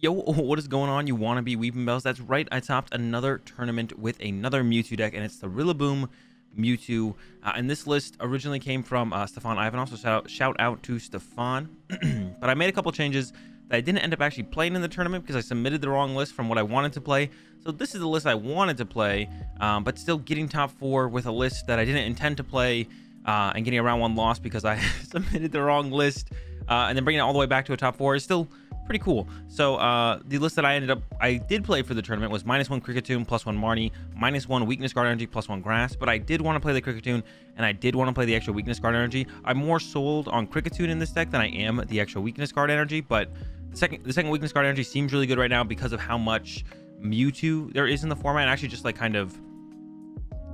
Yo, what is going on? You want to be Weeping Bells? That's right. I topped another tournament with another Mewtwo deck, and it's the Rillaboom Mewtwo. Uh, and this list originally came from uh, Stefan Ivanov, so shout out, shout out to Stefan. but I made a couple changes that I didn't end up actually playing in the tournament because I submitted the wrong list from what I wanted to play. So this is the list I wanted to play, um, but still getting top four with a list that I didn't intend to play uh, and getting a round one loss because I submitted the wrong list uh, and then bringing it all the way back to a top four is still pretty cool. So uh, the list that I ended up, I did play for the tournament was minus one Kricketune, plus one Marnie, minus one Weakness Guard Energy, plus one Grass. But I did want to play the Kricketune, and I did want to play the extra Weakness Guard Energy. I'm more sold on Kricketune in this deck than I am the extra Weakness Guard Energy. But the second, the second Weakness Guard Energy seems really good right now because of how much Mewtwo there is in the format, and actually just like kind of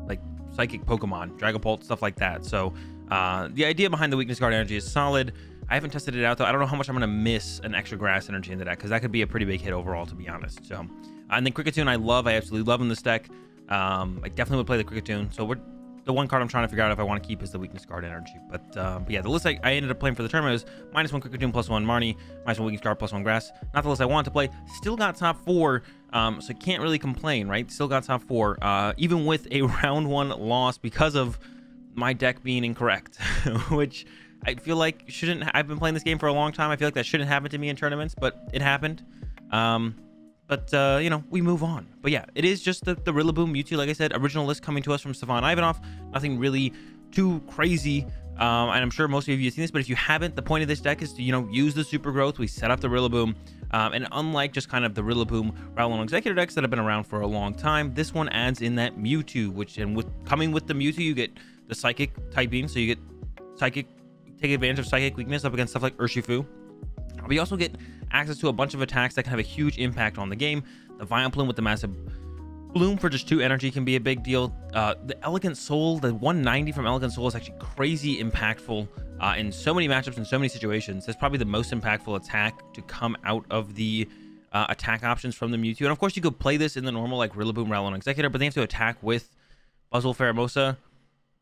like Psychic Pokemon, Dragapult, stuff like that. So uh, the idea behind the Weakness Guard Energy is solid. I haven't tested it out though. I don't know how much I'm gonna miss an extra grass energy into that because that could be a pretty big hit overall, to be honest. So, uh, and then Kricketune, I love. I absolutely love in this deck. Um, I definitely would play the Kricketune. So we're the one card I'm trying to figure out if I want to keep is the weakness guard energy. But, uh, but yeah, the list I, I, ended up playing for the tournament was minus one Kricketune, plus one Marnie, minus one weakness guard, plus one grass. Not the list I wanted to play. Still got top four, um, so can't really complain, right? Still got top four, uh, even with a round one loss because of my deck being incorrect, which I feel like shouldn't. I've been playing this game for a long time. I feel like that shouldn't happen to me in tournaments, but it happened. Um, but uh, you know, we move on. But yeah, it is just the the Rillaboom Mewtwo. Like I said, original list coming to us from Stefan Ivanov. Nothing really too crazy. Um, and I'm sure most of you have seen this, but if you haven't, the point of this deck is to, you know, use the super growth. We set up the Rillaboom. Um, and unlike just kind of the Rillaboom Rowlet Exeggutor decks that have been around for a long time, this one adds in that Mewtwo, which, and with coming with the Mewtwo, you get the Psychic typing. So you get Psychic take advantage of psychic weakness up against stuff like Urshifu. We also get access to a bunch of attacks that can have a huge impact on the game. The Vileplume with the massive bloom for just two energy can be a big deal. Uh, the Elegant Soul, the 190 from Elegant Soul is actually crazy impactful uh, in so many matchups and so many situations. That's probably the most impactful attack to come out of the uh, attack options from the Mewtwo. And of course, you could play this in the normal like Rillaboom, Rowlet, Exeggutor, but they have to attack with Buzzwole Pheromosa.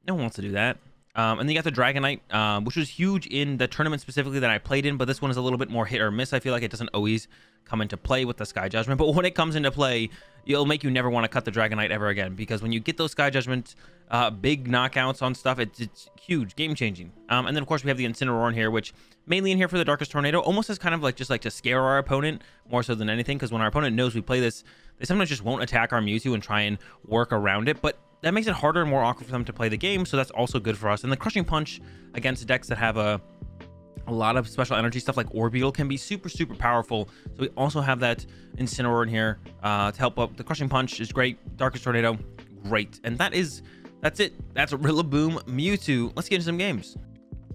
No one wants to do that. Um, and then you got the Dragonite, um, which was huge in the tournament specifically that I played in, but this one is a little bit more hit or miss. I feel like it doesn't always come into play with the Sky Judgment, but when it comes into play, it'll make you never want to cut the Dragonite ever again, because when you get those Sky Judgment uh, big knockouts on stuff, it's, it's huge, game-changing. Um, and then, of course, we have the Incineroar in here, which mainly in here for the Darkest Tornado, almost as kind of like just like to scare our opponent more so than anything, because when our opponent knows we play this, they sometimes just won't attack our Mewtwo and try and work around it, but that makes it harder and more awkward for them to play the game, so that's also good for us. And the Crushing Punch against decks that have a a lot of special energy stuff like Orbeetle can be super, super powerful. So we also have that Incineroar in here uh, to help up. The Crushing Punch is great. Darkest Tornado, great. And that is, that's it. That's a Rillaboom Mewtwo. Let's get into some games.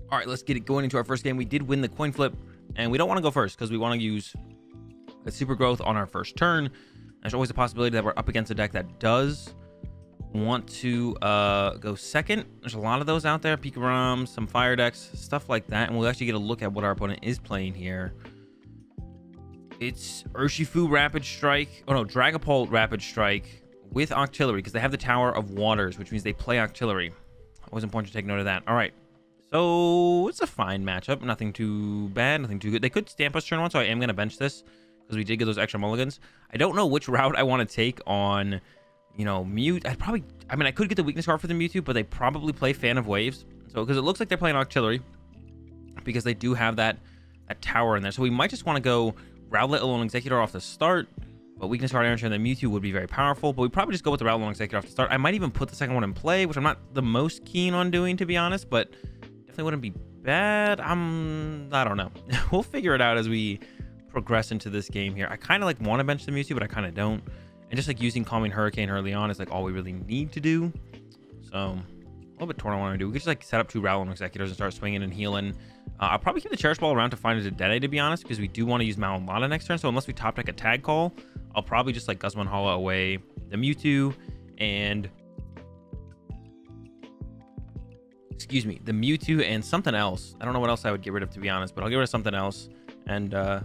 All right, let's get it going into our first game. We did win the coin flip, and we don't want to go first because we want to use a super growth on our first turn. There's always a possibility that we're up against a deck that does want to uh, go second. There's a lot of those out there. Pika some Fire decks, stuff like that. And we'll actually get a look at what our opponent is playing here. It's Urshifu Rapid Strike. Oh no, Dragapult Rapid Strike with Octillery because they have the Tower of Waters, which means they play Octillery. Always important to take note of that. All right. So it's a fine matchup. Nothing too bad, nothing too good. They could stamp us turn one, so I am going to bench this because we did get those extra mulligans. I don't know which route I want to take on you know, Mute. I'd probably, I mean, I could get the weakness card for the Mewtwo, but they probably play Fan of Waves. So, because it looks like they're playing Octillery, because they do have that that tower in there. So we might just want to go Rowlet Alolan Exeggutor off the start, but weakness card energy and the Mewtwo would be very powerful. But we probably just go with the Rowlet Alolan Exeggutor off the start. I might even put the second one in play, which I'm not the most keen on doing, to be honest, but definitely wouldn't be bad. I'm, I don't know. we'll figure it out as we progress into this game here. I kind of like want to bench the Mewtwo, but I kind of don't. And just like using Calming Hurricane early on is like all we really need to do. So a little bit torn I want to do. We could just like set up two Rowlet Executors and start swinging and healing. Uh, I'll probably keep the Cherish Ball around to find a Dedenne, to be honest, because we do want to use Malolana next turn. So unless we top deck a Tag Call, I'll probably just like Guzma Hala away the Mewtwo and... Excuse me, the Mewtwo and something else. I don't know what else I would get rid of, to be honest, but I'll get rid of something else. And uh,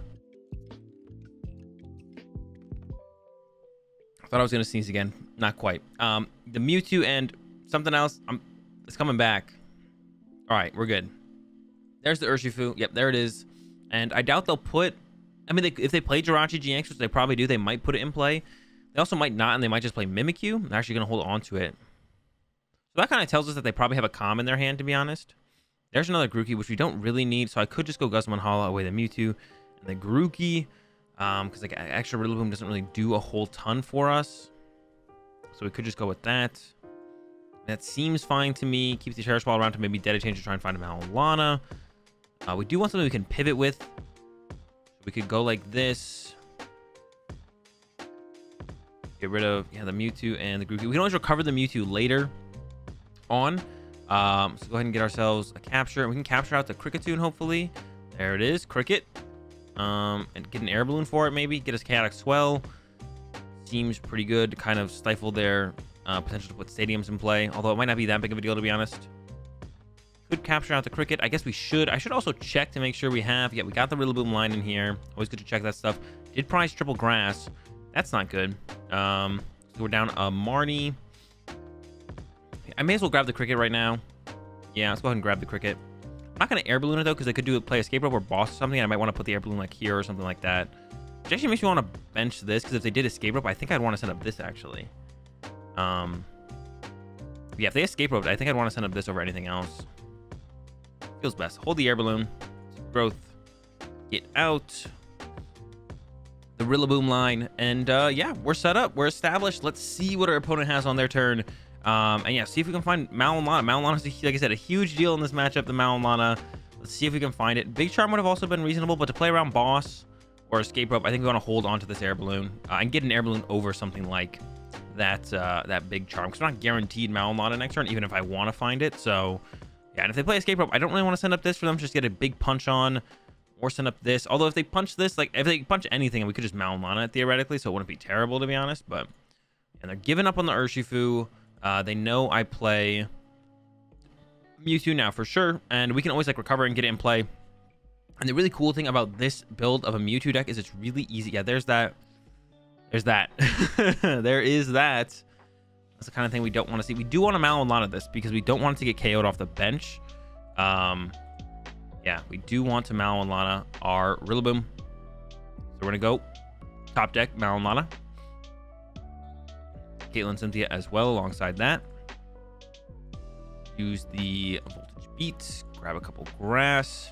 Thought I was gonna sneeze again. Not quite. Um, the Mewtwo and something else. I'm. It's coming back. All right, we're good. There's the Urshifu. Yep, there it is. And I doubt they'll put I mean, they, if they play Jirachi GX, which they probably do, they might put it in play. They also might not, and they might just play Mimikyu. They're actually to hold on to it. So that kind of tells us that they probably have a Calm in their hand, to be honest. There's another Grookey, which we don't really need, so I could just go Guzma Hala away the Mewtwo and the Grookey, um, because like extra Rillaboom doesn't really do a whole ton for us. So we could just go with that. That seems fine to me. Keeps the Cherish Ball around to maybe Dedechange to try and find a Malolana. Uh, we do want something we can pivot with. We could go like this. Get rid of yeah the Mewtwo and the Grookey. We can always recover the Mewtwo later on. Um, so go ahead and get ourselves a capture. We can capture out the Kricketune, hopefully. There it is, Cricket. Um, and get an air balloon for it, maybe. Get us Chaotic Swell. Seems pretty good to kind of stifle their uh, potential to put stadiums in play. Although it might not be that big of a deal, to be honest. Could capture out the Cricket. I guess we should. I should also check to make sure we have. Yeah, we got the Rillaboom line in here. Always good to check that stuff. Did price triple grass. That's not good. Um, so we're down a Marnie. I may as well grab the cricket right now. Yeah, let's go ahead and grab the cricket. Not going to air balloon it, though, because I could do play escape rope or boss or something. I might want to put the air balloon, like, here or something like that. Which actually makes me want to bench this, because if they did escape rope, I think I'd want to send up this, actually. Um, Yeah, if they escape rope, I think I'd want to send up this over anything else. Feels best. Hold the air balloon. Growth. Get out. The Rillaboom line. And, uh, yeah, we're set up. We're established. Let's see what our opponent has on their turn. Um, and yeah, see if we can find Maulana. Maulana is, like I said, a huge deal in this matchup, the Maulana. Let's see if we can find it. Big Charm would have also been reasonable, but to play around Boss or Escape Rope, I think we want to hold on to this Air Balloon uh, and get an Air Balloon over something like that uh, that Big Charm. Because we're not guaranteed Maulana next turn, even if I want to find it. So, yeah, and if they play Escape Rope, I don't really want to send up this for them. Just get a big punch on or send up this. Although if they punch this, like, if they punch anything, we could just Maulana it theoretically, so it wouldn't be terrible, to be honest. But, and they're giving up on the Urshifu. Uh, they know I play Mewtwo now for sure, and we can always like recover and get it in play. And the really cool thing about this build of a Mewtwo deck is it's really easy. Yeah, there's that. There's that. there is that. That's the kind of thing we don't want to see. We do want to mal a lot of this because we don't want it to get KO'd off the bench. Um, yeah, we do want to Maulana our Rillaboom. So we're going to go top deck Maulana. Caitlin Cynthia as well alongside that. Use the voltage beats, grab a couple grass,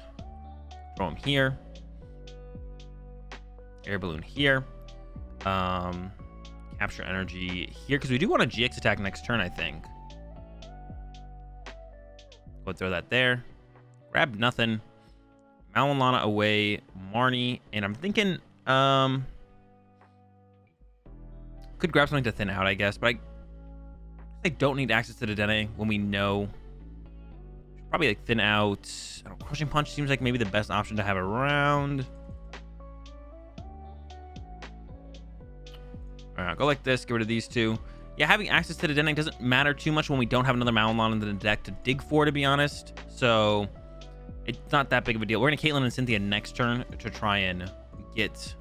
throw them here. Air balloon here. Um, capture energy here because we do want a GX attack next turn, I think. Go throw that there. Grab nothing. Maulana away, Marnie, and I'm thinking um could grab something to thin out, I guess, but I, I don't need access to the Dedenne when we know. Probably like thin out. Know, crushing punch seems like maybe the best option to have around. All right, go like this. Get rid of these two. Yeah, having access to the Dedenne doesn't matter too much when we don't have another Malolana in the deck to dig for, to be honest. So it's not that big of a deal. We're going to Caitlin and Cynthia next turn to try and get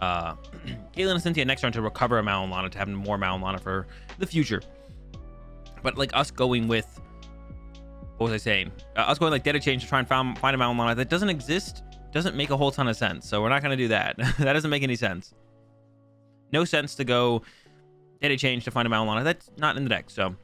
uh, and Cynthia next turn to recover a Maulana to have more Maulana for the future. But like us going with, what was I saying? Uh, us going like Dedechange to try and find, find a Maulana that doesn't exist doesn't make a whole ton of sense. So we're not going to do that. that doesn't make any sense. No sense to go Dedechange to find a Maulana. That's not in the deck. So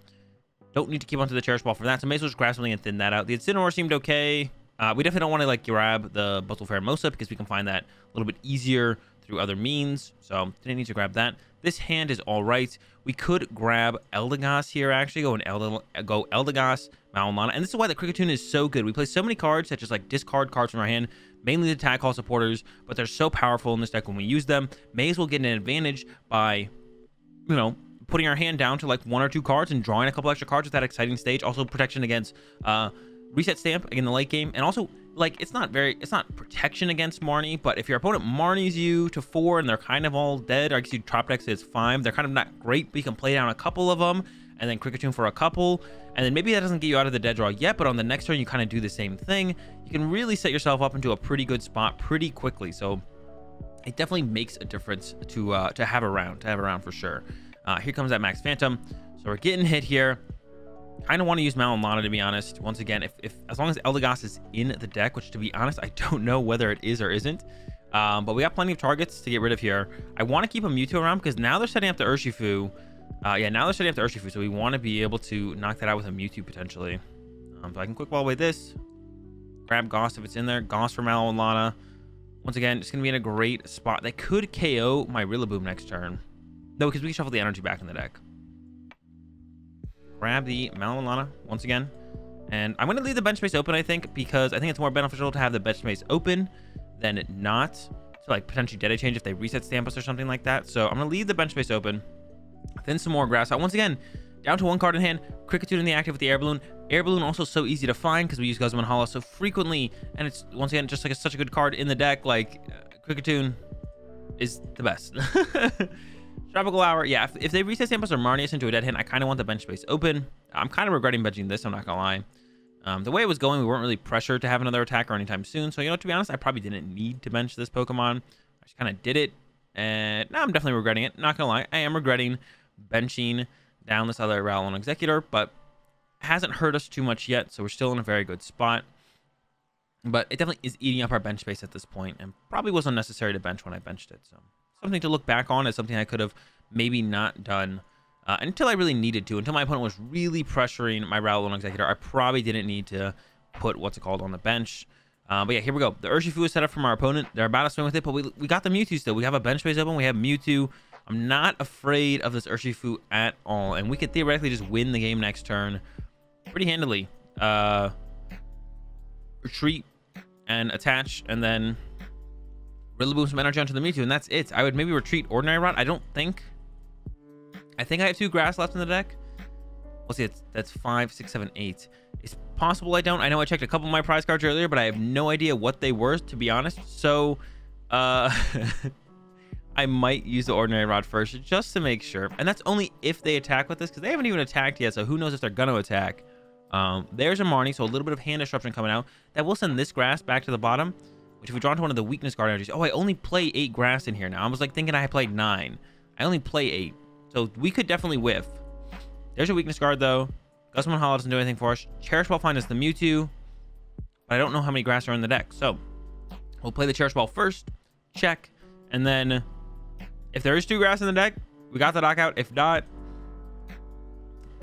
don't need to keep onto the Cherish Ball for that. So may as well just grab something and thin that out. The Incineroar seemed okay. Uh, we definitely don't want to like grab the Buzzwole Pheromosa because we can find that a little bit easier through other means. So didn't need to grab that. This hand is all right. We could grab Eldegoss here, actually. Go and Eld go Eldegoss, Maulana. And this is why the Kricketune is so good. We play so many cards that just like discard cards from our hand, mainly the tag call supporters, but they're so powerful in this deck when we use them. May as well get an advantage by, you know, putting our hand down to like one or two cards and drawing a couple extra cards at that exciting stage. Also protection against uh, reset stamp in the late game. And also like it's not very it's not protection against Marnie, but if your opponent Marnies you to four and they're kind of all dead, or I guess you drop decks is five, they're kind of not great, but you can play down a couple of them and then Kricketune for a couple, and then maybe that doesn't get you out of the dead draw yet, but on the next turn you kind of do the same thing. You can really set yourself up into a pretty good spot pretty quickly. So it definitely makes a difference to uh, to have around, to have around for sure. Uh, here comes that Max Phantom. So we're getting hit here kind of want to use Malolana to be honest. Once again, if, if as long as Eldegoss is in the deck, which to be honest, I don't know whether it is or isn't. Um, but we got plenty of targets to get rid of here. I want to keep a Mewtwo around because now they're setting up the Urshifu. Uh, yeah, now they're setting up the Urshifu, so we want to be able to knock that out with a Mewtwo potentially. Um, so I can quick ball away this. Grab Goss if it's in there. Goss for Lana. Once again, it's going to be in a great spot. They could KO my Rillaboom next turn. No, because we can shuffle the energy back in the deck. Grab the Mallow and Lana once again. And I'm going to leave the bench space open, I think, because I think it's more beneficial to have the bench space open than not to like potentially Dedechange if they reset Stampus or something like that. So I'm going to leave the bench space open. Then some more grass out. Once again, down to one card in hand. Kricketune in the active with the air balloon. Air balloon also so easy to find because we use Guzma Hala so frequently. And it's once again just like a, such a good card in the deck. Like uh, Kricketune is the best. Tropical Hour, yeah. If, if they reset Stampus or Marnius into a dead hand, I kind of want the bench space open. I'm kind of regretting benching this, I'm not gonna lie. Um, the way it was going, we weren't really pressured to have another attacker anytime soon. So, you know, to be honest, I probably didn't need to bench this Pokemon. I just kind of did it. And now I'm definitely regretting it. Not gonna lie, I am regretting benching down this other Rowlet Exeggutor, but hasn't hurt us too much yet, so we're still in a very good spot. But it definitely is eating up our bench space at this point, and probably was unnecessary to bench when I benched it. So something to look back on as something I could have maybe not done uh, until I really needed to. Until my opponent was really pressuring my Rowlet Exeggutor, I probably didn't need to put what's it called on the bench. Uh, but yeah, here we go. The Urshifu is set up from our opponent. They're about to swing with it, but we, we got the Mewtwo still. We have a bench space open. We have Mewtwo. I'm not afraid of this Urshifu at all. And we could theoretically just win the game next turn pretty handily. Uh, retreat and attach, and then Rillaboom some energy onto the Mewtwo, and that's it. I would maybe retreat Ordinary Rod. I don't think. I think I have two grass left in the deck. We'll see, it's, that's five, six, seven, eight. It's possible I don't. I know I checked a couple of my prize cards earlier, but I have no idea what they were, to be honest. So, uh... I might use the Ordinary Rod first just to make sure. And that's only if they attack with this because they haven't even attacked yet. So who knows if they're going to attack. Um, there's a Marnie, so a little bit of hand disruption coming out. That will send this grass back to the bottom. Which if we draw into one of the weakness guard energies. Oh, I only play eight grass in here now. I was like thinking I played nine. I only play eight. So we could definitely whiff. There's a weakness guard though. Guzma Hala doesn't do anything for us. Cherish Ball finds us the Mewtwo. But I don't know how many grass are in the deck. So we'll play the Cherish Ball first. Check. And then if there is two grass in the deck, we got the knockout. If not,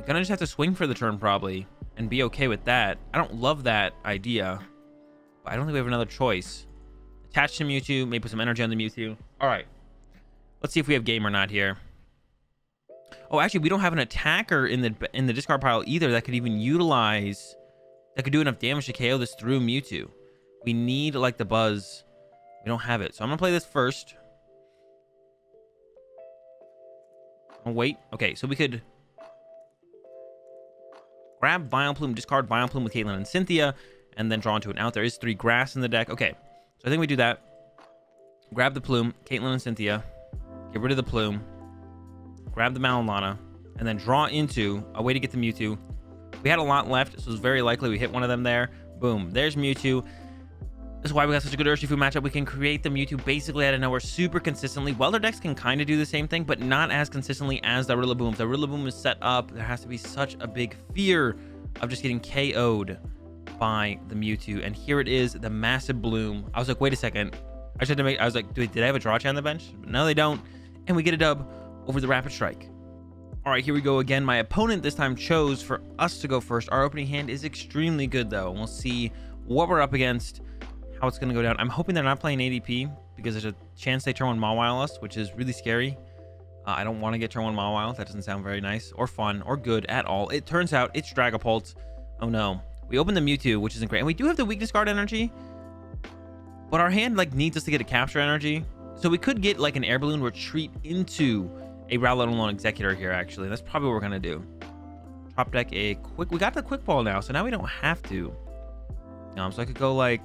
gonna just have to swing for the turn probably and be okay with that. I don't love that idea, but I don't think we have another choice. Attach to Mewtwo, maybe put some energy on the Mewtwo. All right, let's see if we have game or not here. Oh, actually, we don't have an attacker in the in the discard pile either that could even utilize that could do enough damage to KO this through Mewtwo. We need like the buzz. We don't have it, so I'm gonna play this first. Oh, wait. Okay, so we could grab Vileplume, discard Vileplume with Caitlin and Cynthia, and then draw into an out. There is three grass in the deck. Okay, so I think we do that. Grab the plume, Caitlin and Cynthia. Get rid of the plume. Grab the Malolana, and then draw into a way to get the Mewtwo. We had a lot left, so it's very likely we hit one of them there. Boom. There's Mewtwo. This is why we got such a good Urshifu matchup. We can create the Mewtwo basically out of nowhere super consistently. Welder decks can kind of do the same thing, but not as consistently as the Rillaboom. If the Rillaboom is set up, there has to be such a big fear of just getting KO'd by the Mewtwo. And here it is, the massive bloom. I was like, wait a second. I should to make, I was like, did I have a draw chat on the bench? No, they don't. And we get a dub over the Rapid Strike. All right, here we go again. My opponent this time chose for us to go first. Our opening hand is extremely good, though. We'll see what we're up against how it's going to go down. I'm hoping they're not playing ADP because there's a chance they turn one Mawile us, which is really scary. Uh, I don't want to get turn one Mawile. That doesn't sound very nice or fun or good at all. It turns out it's Dragapult. Oh no. We open the Mewtwo, which isn't great. And we do have the weakness guard energy. But our hand like needs us to get a capture energy. So we could get like an air balloon retreat into a Rowlet Alolan Exeggutor here, actually. That's probably what we're to do. Top deck a quick... We got the quick ball now, so now we don't have to. Um, so I could go like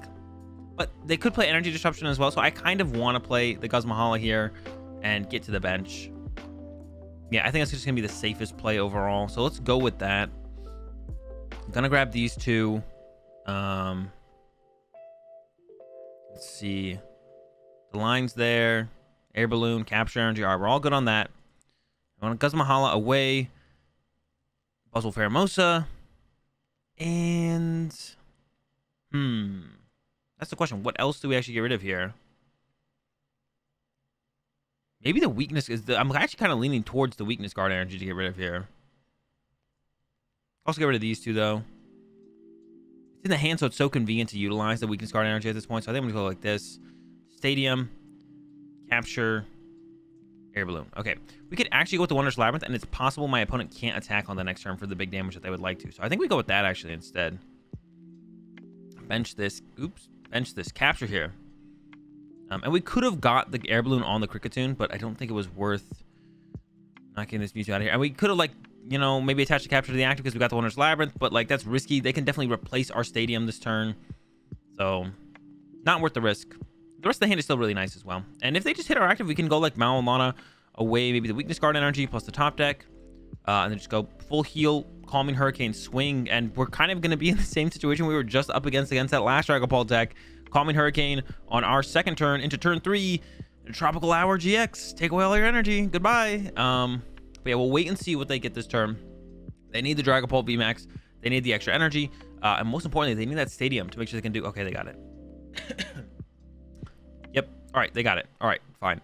but they could play Energy Disruption as well, so I kind of want to play the Guzmahala here and get to the bench. Yeah, I think that's just going to be the safest play overall. So let's go with that. I'm to grab these two. Um, let's see. The lines there. Air Balloon, Capture Energy. All right, we're all good on that. I want Guzmahala away. Buzzwole Pheromosa. And... Hmm... That's the question. What else do we actually get rid of here? Maybe the weakness is the. I'm actually kind of leaning towards the weakness guard energy to get rid of here. Also get rid of these two though. It's in the hand, so it's so convenient to utilize the weakness guard energy at this point. So I think I'm gonna go like this: stadium, capture, air balloon. Okay, we could actually go with the Wondrous Labyrinth, and it's possible my opponent can't attack on the next turn for the big damage that they would like to. So I think we go with that actually instead. Bench this. Oops. Bench this. Capture here. Um, and we could have got the air balloon on the Kricketune, but I don't think it was worth knocking this Mewtwo out of here. And we could have, like, you know, maybe attach the capture to the active because we got the Wondrous Labyrinth, but, like, that's risky. They can definitely replace our Stadium this turn. So, not worth the risk. The rest of the hand is still really nice as well. And if they just hit our active, we can go, like, Mao Lana away, maybe the Weakness Guard energy plus the top deck. Uh, and then just go full heal, Calming Hurricane, swing. And we're kind of going to be in the same situation we were just up against against that last Dragon Ball deck. Calming Hurricane on our second turn into turn three. Tropical Hour GX. Take away all your energy. Goodbye. Um, but yeah, we'll wait and see what they get this turn. They need the Dragon Dragapult VMAX. They need the extra energy. Uh, and most importantly, they need that stadium to make sure they can do... Okay, they got it. yep. All right, they got it. All right, fine.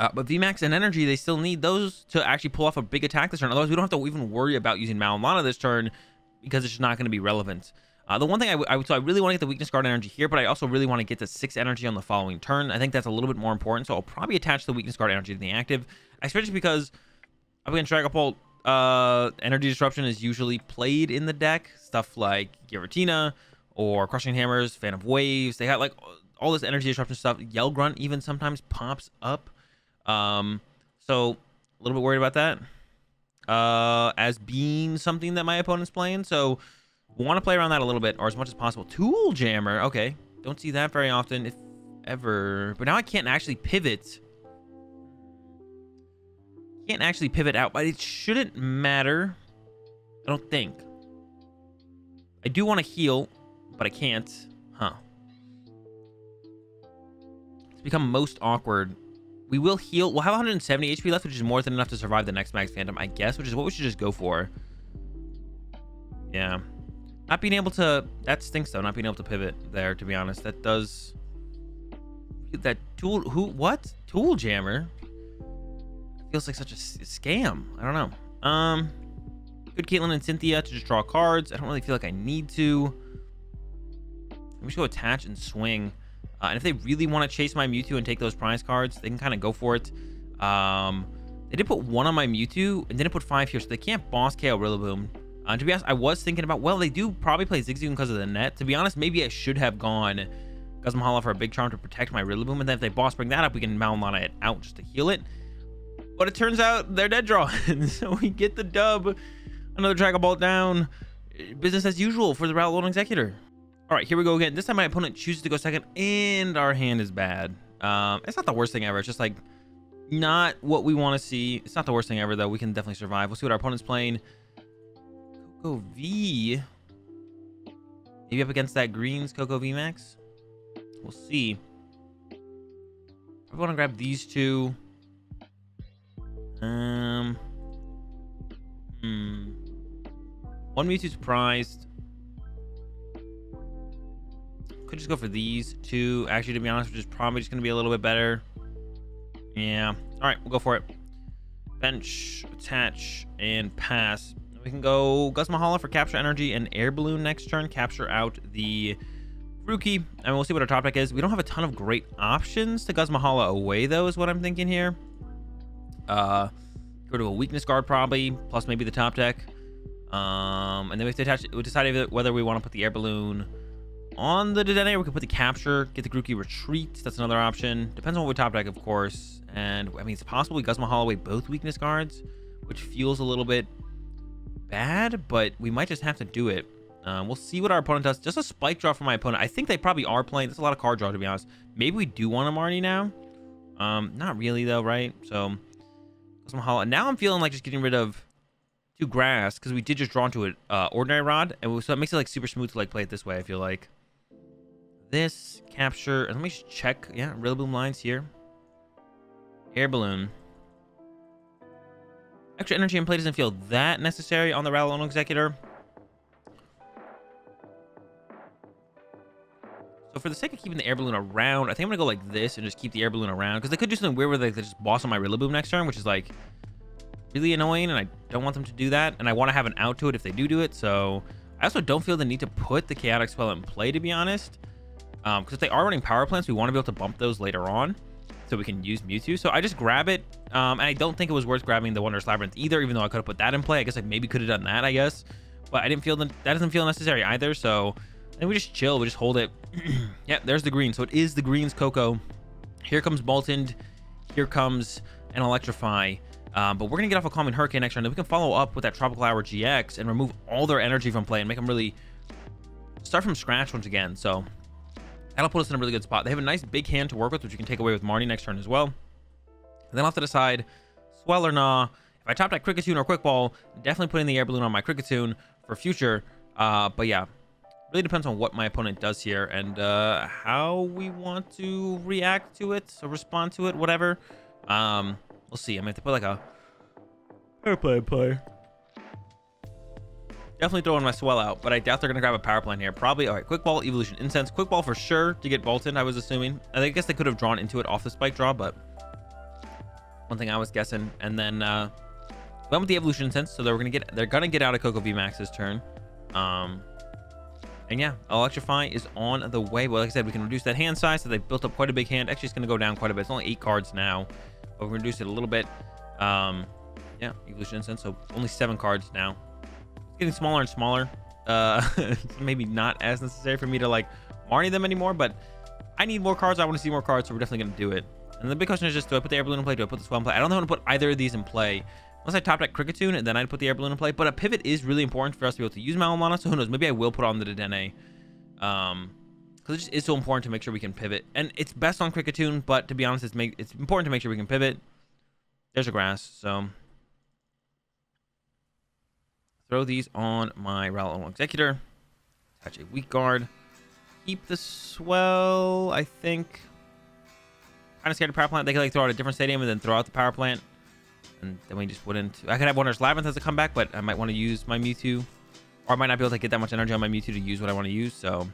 Uh, but VMAX and energy, they still need those to actually pull off a big attack this turn. Otherwise, we don't have to even worry about using Malolana this turn because it's just not going to be relevant. Uh, the one thing I, so I really want to get the weakness guard energy here, but I also really want to get the six energy on the following turn. I think that's a little bit more important, so I'll probably attach the weakness guard energy to the active, especially because against Dragapult, uh, energy disruption is usually played in the deck. Stuff like Giratina or Crushing Hammers, Fan of Waves. They have like all this energy disruption stuff. Yell Grunt even sometimes pops up. Um, so a little bit worried about that. Uh, as being something that my opponent's playing, so want to play around that a little bit, or as much as possible. Tool Jammer. Okay. Don't see that very often, if ever. But now I can't actually pivot. Can't actually pivot out, but it shouldn't matter. I don't think. I do want to heal, but I can't. Huh. It's become most awkward. We will heal. We'll have 170 HP left, which is more than enough to survive the next Max Phantom, I guess, which is what we should just go for. Yeah. Not being able to... That stinks, though, not being able to pivot there, to be honest. That does... That tool... Who? What? Tool Jammer? Feels like such a scam. I don't know. Um... Good Caitlin and Cynthia to just draw cards. I don't really feel like I need to. We should go attach and swing. Uh, and if they really want to chase my Mewtwo and take those prize cards, they can kind of go for it. Um, they did put one on my Mewtwo and didn't put five here, so they can't boss KO Rillaboom. Uh, to be honest, I was thinking about, well, they do probably play Zigzagoon because of the net. To be honest, maybe I should have gone Guzma for a big charm to protect my Rillaboom, and then if they boss bring that up, we can Malolana it out just to heal it. But it turns out they're dead draw, so we get the dub. Another Dragon Ball down. Business as usual for the Ralloon Exeggutor. All right, here we go again. This time my opponent chooses to go second, and our hand is bad. Um, it's not the worst thing ever. It's just like not what we want to see. It's not the worst thing ever, though. We can definitely survive. We'll see what our opponent's playing. Koko V. Maybe up against that greens Koko V Max. We'll see. I want to grab these two. Um. Hmm. One Mewtwo's prized. Could just go for these two. Actually, to be honest, which is probably just going to be a little bit better. Yeah. All right, we'll go for it. Bench, attach, and pass. We can go Guzma Hala for Capture Energy and Air Balloon next turn. Capture out the Grookey, and we'll see what our top deck is. We don't have a ton of great options to Guzma Hala away, though, is what I'm thinking here. Uh, go to a Weakness Guard, probably, plus maybe the top deck. Um, and then we have to attach, we decide whether we want to put the Air Balloon on the Dedenne, we can put the Capture, get the Grookey Retreat. That's another option. Depends on what we top deck, of course. And, I mean, it's possible we Guzma Mahala away both Weakness Guards, which feels a little bit bad, but we might just have to do it. Um, we'll see what our opponent does. Just a spike draw for my opponent. I think they probably are playing. There's a lot of card draw, to be honest. Maybe we do want a Marnie now. Um, not really, though, right? So, some Now I'm feeling like just getting rid of two grass, because we did just draw into an uh, ordinary rod. and So it makes it like super smooth to like play it this way, I feel like. This, capture, let me just check. Yeah, Rillaboom lines here. Air Balloon. Extra energy in play doesn't feel that necessary on the Ralloon Exeggutor. So for the sake of keeping the air balloon around, I think I'm gonna go like this and just keep the air balloon around because they could do something weird where they just boss on my Rillaboom next turn, which is like really annoying, and I don't want them to do that. And I want to have an out to it if they do do it. So I also don't feel the need to put the chaotic swell in play, to be honest, because um, if they are running power plants, we want to be able to bump those later on so we can use Mewtwo. So I just grab it, um, and I don't think it was worth grabbing the Wondrous Labyrinth either, even though I could have put that in play. I guess I maybe could have done that, I guess, but I didn't feel that that doesn't feel necessary either. So then we just chill, we just hold it. yeah, there's the green. So it is the greens Koko. Here comes Boltund. Here comes an Electrify. Um, but we're going to get off a Calming Hurricane next turn. Then we can follow up with that Tropical Hour GX and remove all their energy from play and make them really start from scratch once again. So that'll put us in a really good spot. They have a nice big hand to work with, which you can take away with Marnie next turn as well. And then I'll have to decide, Swell or Nah. If I top that Kricketune or Quick Ball, definitely putting the Air Balloon on my Kricketune for future. Uh, but yeah, really depends on what my opponent does here and uh, how we want to react to it or respond to it, whatever. Um, We'll see. I mean, if they put like a power play play. Definitely throwing my swell out, but I doubt they're gonna grab a power plant here. Probably all right. Quick ball, evolution, incense, quick ball for sure to get Boltund. I was assuming. I guess they could have drawn into it off the spike draw, but one thing I was guessing. And then uh, went with the evolution incense, so they're gonna get they're gonna get out of Koko V Max's turn. Um, and yeah, Electrify is on the way. But like I said, we can reduce that hand size, so they built up quite a big hand. Actually, it's gonna go down quite a bit. It's only eight cards now but we reduced it a little bit. Um, yeah, Evolution Incense, so only seven cards now. It's getting smaller and smaller. Uh, maybe not as necessary for me to like Marnie them anymore, but I need more cards. I want to see more cards, so we're definitely going to do it. And the big question is just, do I put the air balloon in play? Do I put the swell in play? I don't know how to put either of these in play. Unless I top deck Kricketune, and then I'd put the air balloon in play. But a pivot is really important for us to be able to use Malolana, so who knows? Maybe I will put on the Dedenne. Um, because it just is so important to make sure we can pivot. And it's best on Kricketune, but to be honest, it's make it's important to make sure we can pivot. There's a grass, so throw these on my Rallo Exeggutor. Attach a weak guard. Keep the swell, I think. Kind of scared of power plant. They could like throw out a different stadium and then throw out the power plant. And then we just wouldn't. I could have Wondrous Labyrinth as a comeback, but I might want to use my Mewtwo. Or I might not be able to get that much energy on my Mewtwo to use what I want to use, so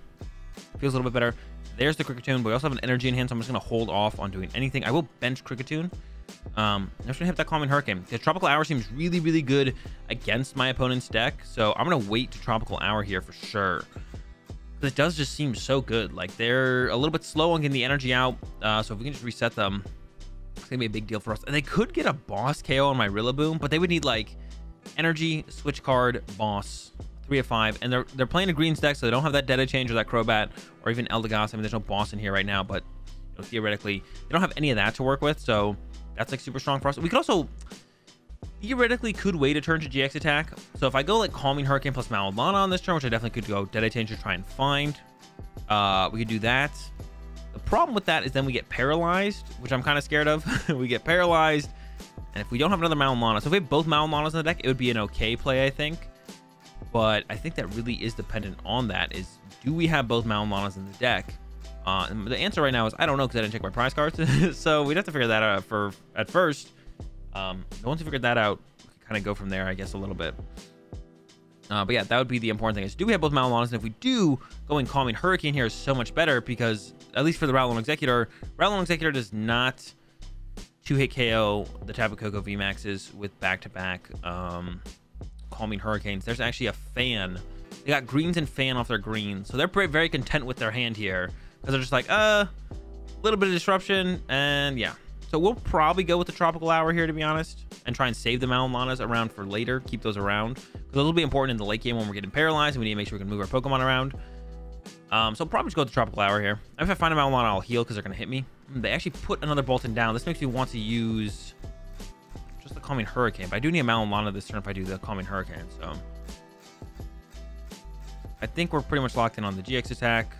Feels a little bit better. There's the Kricketune, but we also have an energy in hand, so I'm just going to hold off on doing anything. I will bench Kricketune. Um, I'm just going to hit that Calming Hurricane. The Tropical Hour seems really, really good against my opponent's deck, so I'm going to wait to Tropical Hour here for sure. It does just seem so good. Like, they're a little bit slow on getting the energy out, uh, so if we can just reset them, it's to be a big deal for us. And they could get a boss KO on my Rillaboom, but they would need, like, energy, switch card, boss, three of five, and they're they're playing a green stack, so they don't have that Dedechange or that Crobat or even Eldegoss. I mean, there's no boss in here right now, but you know, theoretically, they don't have any of that to work with, so that's like super strong for us. We could also theoretically could wait a turn to GX attack. So if I go like Calming Hurricane plus Malolana on this turn, which I definitely could go Dedechange to try and find, uh, we could do that. Problem with that is then we get paralyzed, which I'm kind of scared of. we get paralyzed, and if we don't have another Malolana, so if we have both Malolanas in the deck, it would be an okay play, I think but I think that really is dependent on that. Is do we have both Malolanas in the deck? Uh, the answer right now is I don't know because I didn't check my prize cards. so we'd have to figure that out for at first. Um, once we figured that out, kind of go from there, I guess, a little bit. Uh, but yeah, that would be the important thing is do we have both Malolanas? And if we do, going Calming Hurricane here is so much better because, at least for the Rallo Exeggutor, Rallo Exeggutor does not two-hit KO the Tapu Koko VMAXs with back-to-back -back, um, calming hurricanes. There's actually a fan. They got greens and fan off their greens. So they're very content with their hand here. Because they're just like, uh, a little bit of disruption. And yeah. So we'll probably go with the tropical hour here, to be honest. And try and save the Malolanas around for later. Keep those around. Because those will be important in the late game when we're getting paralyzed. And we need to make sure we can move our Pokemon around. Um, so probably just go with the tropical hour here. If I find a Malolana, I'll heal because they're going to hit me. They actually put another Boltund down. This makes me want to use just the Calming Hurricane, but I do need a Malolana this turn if I do the Calming Hurricane, so... I think we're pretty much locked in on the GX attack.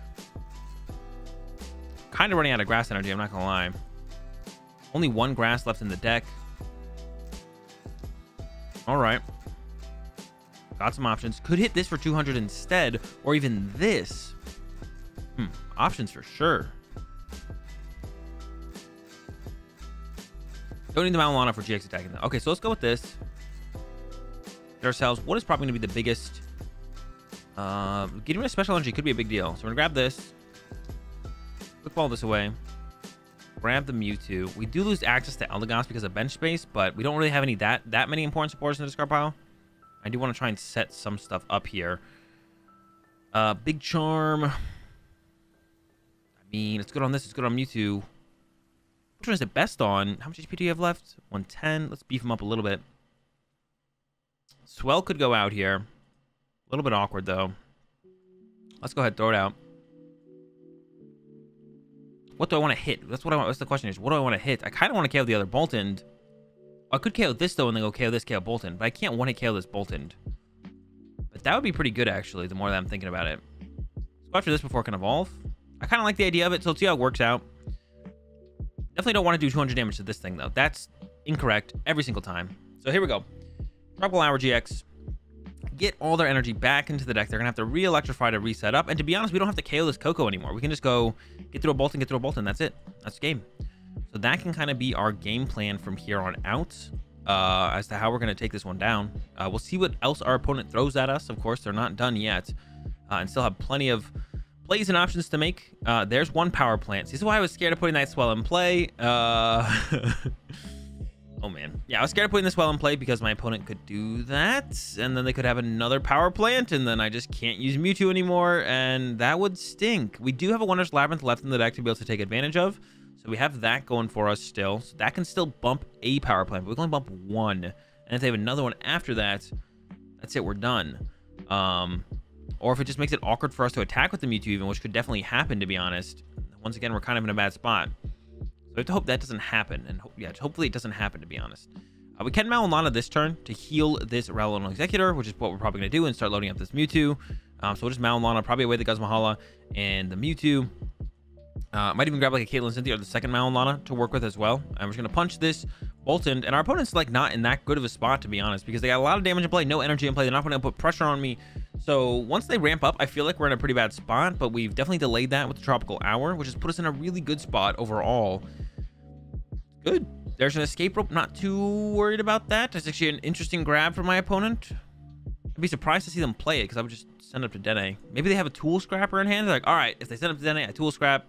Kind of running out of grass energy, I'm not gonna lie. Only one grass left in the deck. Alright. Got some options. Could hit this for 200 instead, or even this. Hmm, options for sure. Don't need the Malolana for GX attacking them. Okay, so let's go with this. Get ourselves what is probably going to be the biggest... Uh, getting rid of special energy could be a big deal. So we're going to grab this. quick all this away. Grab the Mewtwo. We do lose access to Eldegoss because of bench space, but we don't really have any that that many important supporters in the discard pile. I do want to try and set some stuff up here. Uh, Big Charm. Mean, it's good on this. It's good on Mewtwo. Which one is it best on? How much HP do you have left? 110. Let's beef him up a little bit. Swell could go out here. A little bit awkward, though. Let's go ahead throw it out. What do I want to hit? That's what I want. That's the question is, what do I want to hit? I kind of want to KO the other Boltund. I could KO this, though, and then go KO this, KO Boltund. But I can't want to KO this Boltund. But that would be pretty good, actually, the more that I'm thinking about it. So after this, before it can evolve. I kind of like the idea of it, so let's see how it works out. Definitely don't want to do 200 damage to this thing, though. That's incorrect every single time. So here we go. Tropical Hour GX. Get all their energy back into the deck. They're going to have to re-electrify to reset up. And to be honest, we don't have to KO this Koko anymore. We can just go get through a bolt and get through a bolt, and that's it. That's the game. So that can kind of be our game plan from here on out uh, as to how we're going to take this one down. Uh, we'll see what else our opponent throws at us. Of course, they're not done yet uh, and still have plenty of plays and options to make. Uh, there's one power plant. This is why I was scared of putting that swell in play. Uh, oh, man. Yeah, I was scared of putting this well in play because my opponent could do that. And then they could have another power plant. And then I just can't use Mewtwo anymore. And that would stink. We do have a Wondrous Labyrinth left in the deck to be able to take advantage of. So we have that going for us still. So that can still bump a power plant. But we can only bump one. And if they have another one after that, that's it. We're done. Um, or if it just makes it awkward for us to attack with the Mewtwo even, which could definitely happen, to be honest. Once again, we're kind of in a bad spot. So we have to hope that doesn't happen. And ho yeah, hopefully it doesn't happen, to be honest. Uh, we can Malolana this turn to heal this Rowlon Exeggutor, which is what we're probably going to do and start loading up this Mewtwo. Um, so we'll just Malolana, probably away the Guzmahala and the Mewtwo. Uh, might even grab like a Caitlin Cynthia or the second Malolana to work with as well. And we're just going to punch this Boltund. And our opponent's like not in that good of a spot, to be honest, because they got a lot of damage in play, no energy in play. They're not going to put pressure on me. So once they ramp up, I feel like we're in a pretty bad spot, but we've definitely delayed that with the Tropical Hour, which has put us in a really good spot overall. Good. There's an escape rope. Not too worried about that. That's actually an interesting grab for my opponent. I'd be surprised to see them play it because I would just send up to Dedenne. Maybe they have a tool scrapper in hand. They're like, all right, if they send up to Dedenne, I tool scrap.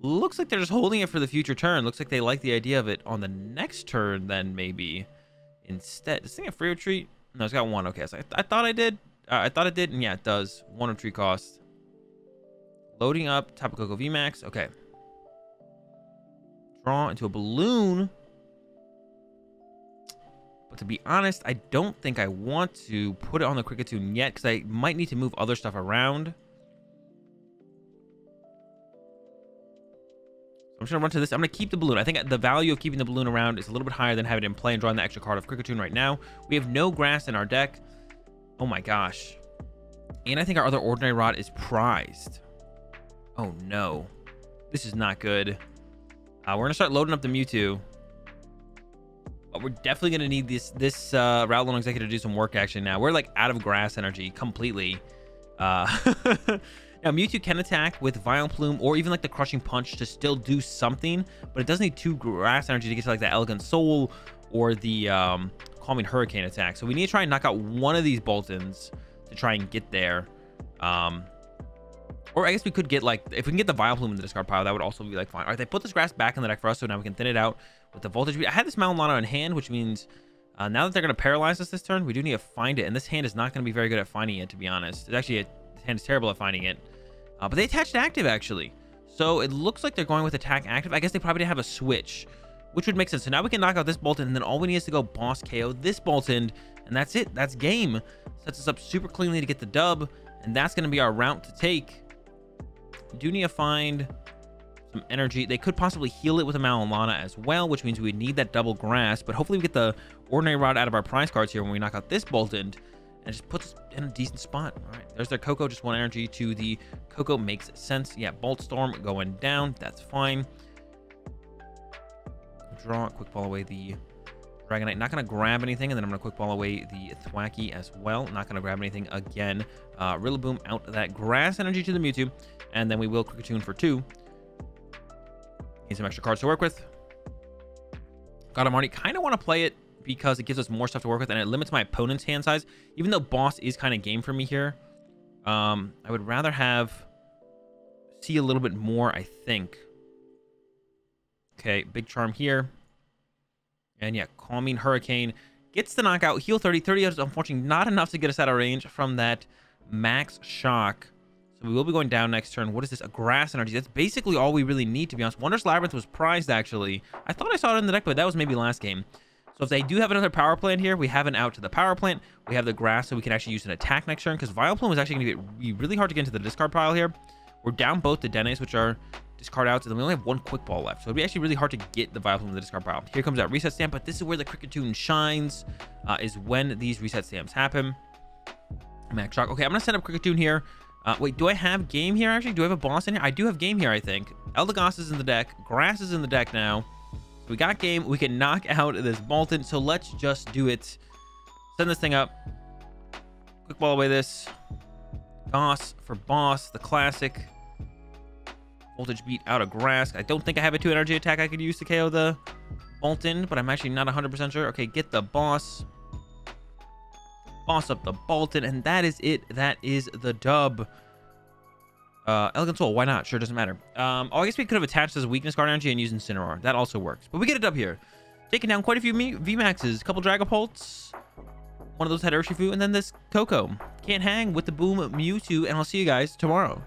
Looks like they're just holding it for the future turn. Looks like they like the idea of it on the next turn then maybe. Instead, this thing a free retreat? No, it's got one. Okay, so I, th I thought I did. Uh, I thought it did, and yeah, it does. One retreat cost. Loading up Tapu Koko VMAX. Okay. Draw into a balloon. But to be honest, I don't think I want to put it on the Kricketune yet because I might need to move other stuff around. I'm just gonna run to this. I'm gonna keep the balloon. I think the value of keeping the balloon around is a little bit higher than having it in play and drawing the extra card of Kricketune right now. We have no grass in our deck. Oh my gosh. And I think our other Ordinary Rod is prized. Oh no. This is not good. Uh, we're gonna start loading up the Mewtwo. But we're definitely gonna need this this uh, Rowlon Exeggutor to do some work actually now. We're like out of grass energy completely. Uh Now, Mewtwo can attack with Vileplume or even like the Crushing Punch to still do something, but it does need two Grass Energy to get to like the Elegant Soul or the um, Calming Hurricane attack. So we need to try and knock out one of these Boltunds to try and get there. Um, or I guess we could get like, if we can get the Vileplume in the discard pile, that would also be like fine. All right, they put this grass back in the deck for us, so now we can thin it out with the Voltage. I had this Malolana in hand, which means uh, now that they're going to paralyze us this turn, we do need to find it. And this hand is not going to be very good at finding it, to be honest. It's actually, a, hand is terrible at finding it. Uh, but they attached active, actually. So it looks like they're going with attack active. I guess they probably didn't have a switch, which would make sense. So now we can knock out this Boltund, and then all we need is to go boss KO this Boltund, and that's it. That's game. Sets us up super cleanly to get the dub, and that's going to be our route to take. Do need to find some energy. They could possibly heal it with a Malolana as well, which means we need that double grass, but hopefully we get the Ordinary Rod out of our prize cards here when we knock out this Boltund and just puts us in a decent spot. All right, there's their Koko, just one energy to the Koko makes sense. Yeah, Bolt Storm going down, that's fine. Draw, quick ball away the Dragonite. Not going to grab anything, and then I'm going to quick ball away the Thwackey as well. Not going to grab anything again. Uh, Rillaboom out that grass energy to the Mewtwo, and then we will Kricketune for two. Need some extra cards to work with. Got him already. Kind of want to play it because it gives us more stuff to work with and it limits my opponent's hand size. Even though boss is kind of game for me here, um, I would rather have see a little bit more, I think. Okay, big charm here. And yeah, Calming Hurricane gets the knockout. Heal 30. 30 is unfortunately not enough to get us out of range from that max shock. So we will be going down next turn. What is this? A grass energy. That's basically all we really need, to be honest. Wondrous Labyrinth was prized, actually. I thought I saw it in the deck, but that was maybe last game. So if they do have another power plant here, we have an out to the power plant. We have the grass, so we can actually use an attack next turn, because Vileplume is actually going to be really hard to get into the discard pile here. We're down both the Denes, which are discard out, and then we only have one quick ball left. So it'd be actually really hard to get the Vileplume in the discard pile. Here comes that reset stamp, but this is where the Kricketune shines, uh, is when these reset stamps happen. Max Shock. Okay, I'm to set up Kricketune here. Uh, wait, do I have game here, actually? Do I have a boss in here? I do have game here, I think. Eldegoss is in the deck. Grass is in the deck now. So we got game. We can knock out this Boltund. So let's just do it. Send this thing up. Quick ball away this. Goss for boss, the classic. Voltage beat out of grass. I don't think I have a two energy attack I could use to KO the Boltund, but I'm actually not 100% sure. Okay, get the boss boss up the Boltund, and that is it. That is the dub. Uh, Elegant Soul, why not? Sure, doesn't matter. Um, oh, I guess we could have attached a weakness guard energy and used Incineroar. That also works. But we get a dub here. Taking down quite a few VMAXs, a couple Dragapults, one of those had Urshifu, and then this Koko. Can't hang with the Boom Mewtwo, and I'll see you guys tomorrow.